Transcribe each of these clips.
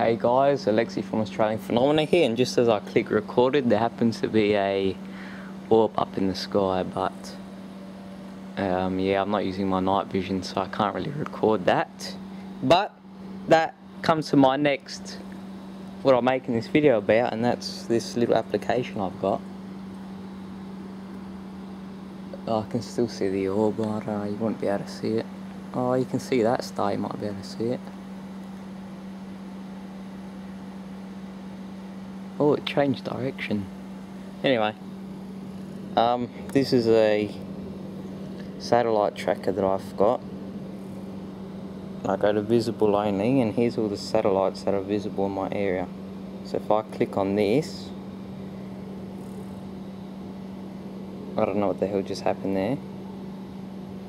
Hey guys, Alexi from Australian Phenomena here, and just as I click recorded, there happens to be a orb up in the sky, but um, yeah, I'm not using my night vision, so I can't really record that. But that comes to my next, what I'm making this video about, and that's this little application I've got. Oh, I can still see the orb, but I you won't be able to see it. Oh, you can see that star, you might be able to see it. Oh, it changed direction. Anyway, um, this is a satellite tracker that I've got. I go to visible only, and here's all the satellites that are visible in my area. So if I click on this, I don't know what the hell just happened there.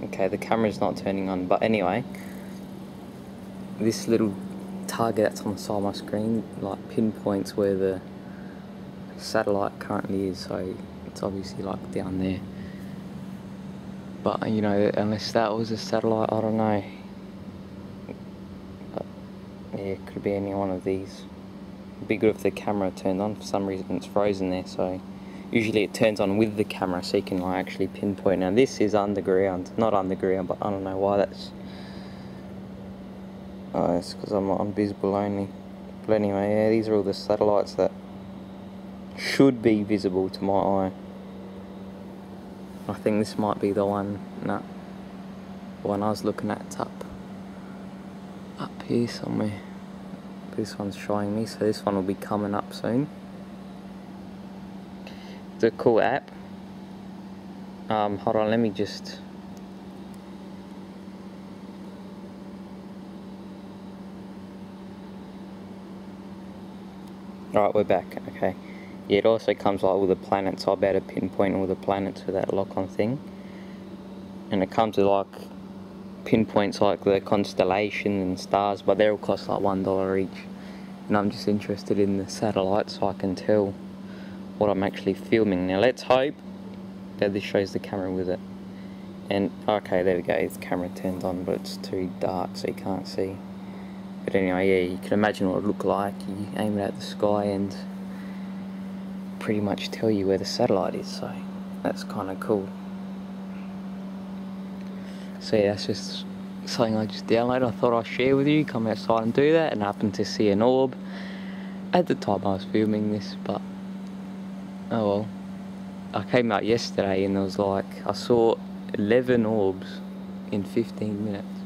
Okay, the camera's not turning on, but anyway, this little target that's on the side of my screen like pinpoints where the satellite currently is, so it's obviously like down there. But you know, unless that was a satellite, I don't know. But, yeah, it could be any one of these. It'd be good if the camera turned on. For some reason, it's frozen there, so usually it turns on with the camera so you can like actually pinpoint now this is underground not underground but I don't know why that's oh it's because I'm on only but anyway yeah these are all the satellites that should be visible to my eye I think this might be the one the one I was looking at up up here somewhere this one's showing me so this one will be coming up soon it's a cool app. Um, hold on, let me just... Alright, we're back, okay. It also comes like with the planets, I'll be pinpoint all the planets with that lock-on thing. And it comes with like pinpoints like the constellation and stars, but they all cost like one dollar each. And I'm just interested in the satellites so I can tell what I'm actually filming. Now let's hope that this shows the camera with it. And okay, there we go, the camera turned on, but it's too dark so you can't see. But anyway, yeah, you can imagine what it would look like. You aim it at the sky and pretty much tell you where the satellite is, so that's kind of cool. So yeah, that's just something I just downloaded. I thought I'd share with you, come outside and do that, and I happened to see an orb. At the time I was filming this, but Oh well. I came out yesterday and there was like, I saw 11 orbs in 15 minutes.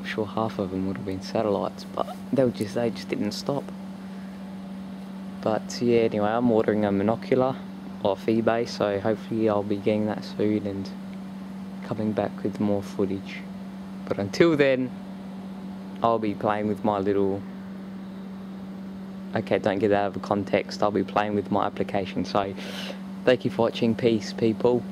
I'm sure half of them would have been satellites, but they just, they just didn't stop. But yeah, anyway, I'm ordering a monocular off eBay, so hopefully I'll be getting that soon and coming back with more footage. But until then, I'll be playing with my little okay, don't get out of context. I'll be playing with my application. So, thank you for watching. Peace, people.